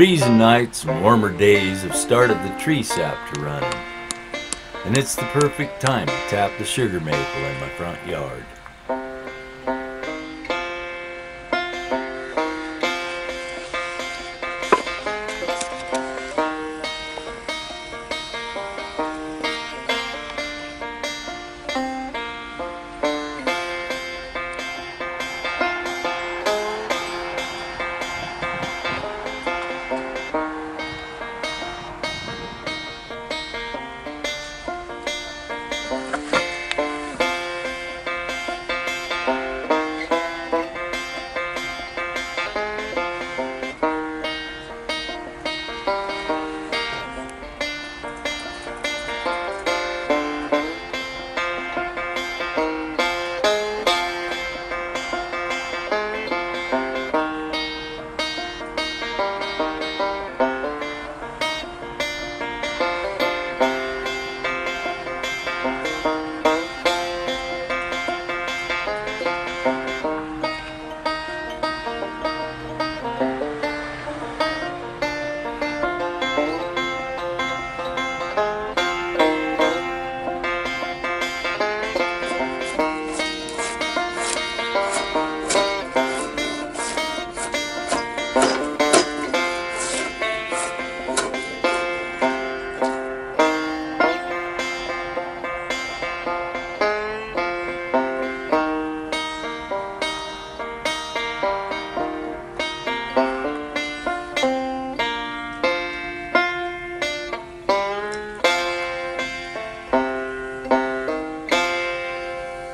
Freezing nights and warmer days have started the tree sap to run, and it's the perfect time to tap the sugar maple in my front yard.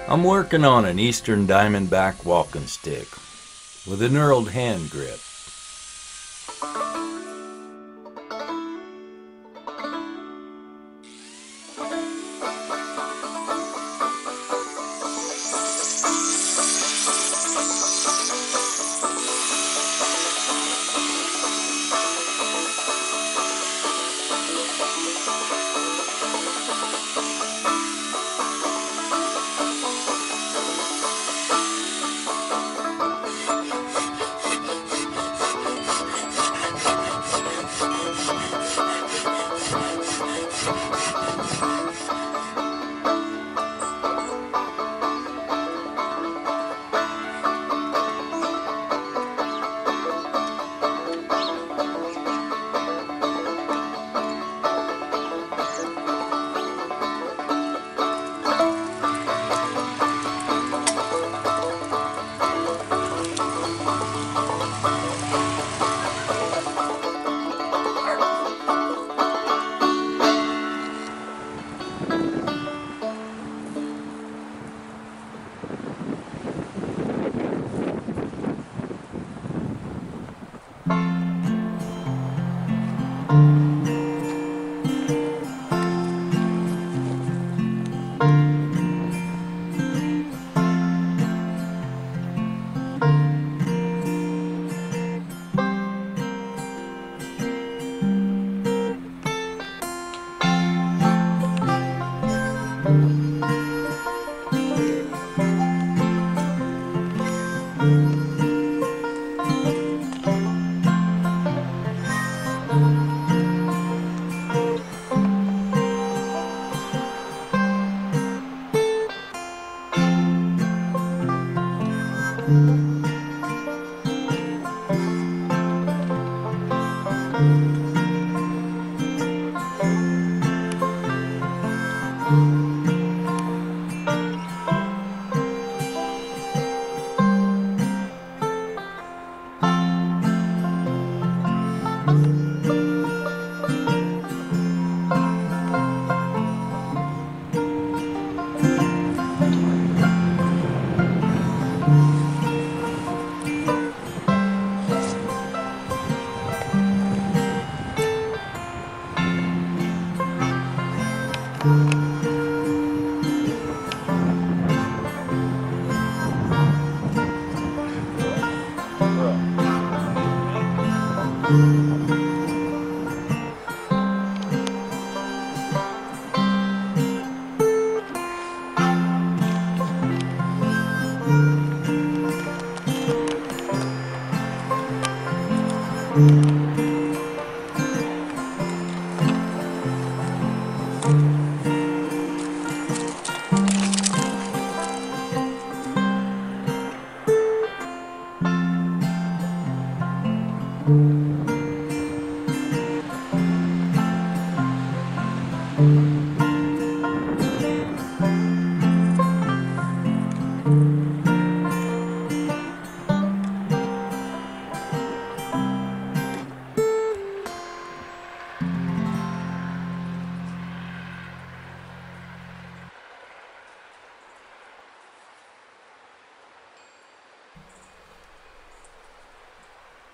I'm working on an Eastern Diamondback walking stick with a knurled hand grip.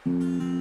Mm-hmm.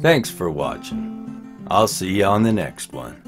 Thanks for watching. I'll see you on the next one.